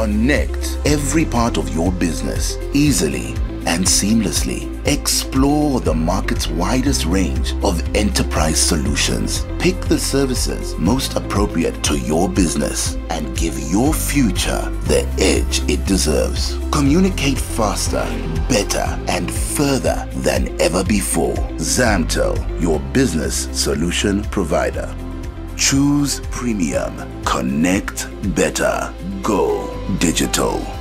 Connect every part of your business easily and seamlessly. Explore the market's widest range of enterprise solutions. Pick the services most appropriate to your business and give your future the edge it deserves. Communicate faster, better, and further than ever before. Zamtel, your business solution provider. Choose premium. Connect better. Go digital.